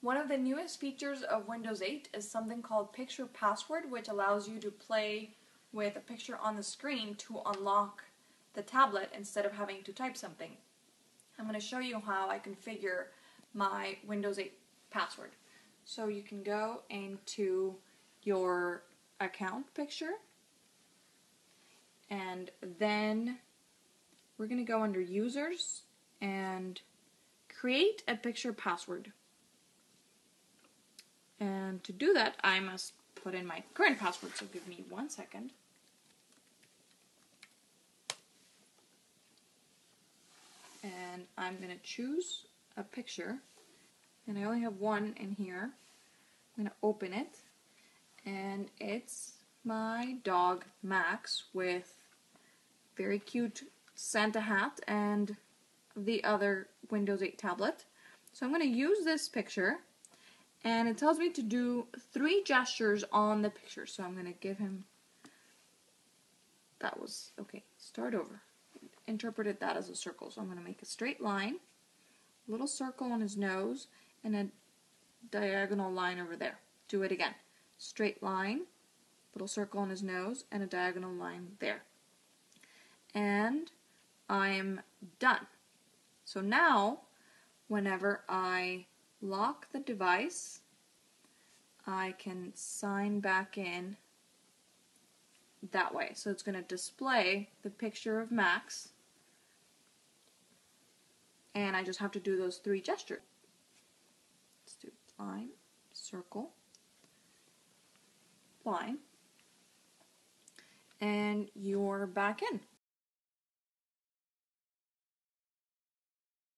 One of the newest features of Windows 8 is something called Picture Password, which allows you to play with a picture on the screen to unlock the tablet instead of having to type something. I'm going to show you how I configure my Windows 8 password. So you can go into your account picture and then we're going to go under users and create a picture password. And to do that, I must put in my current password, so give me one second. And I'm going to choose a picture, and I only have one in here. I'm going to open it, and it's my dog Max with very cute Santa hat and the other Windows 8 tablet. So I'm going to use this picture and it tells me to do three gestures on the picture. So I'm going to give him, that was, okay, start over. Interpreted that as a circle. So I'm going to make a straight line, little circle on his nose, and a diagonal line over there. Do it again. Straight line, little circle on his nose, and a diagonal line there. And I'm done. So now, whenever I lock the device, I can sign back in that way. So it's going to display the picture of Max and I just have to do those three gestures. Let's do line, circle, line, and you're back in.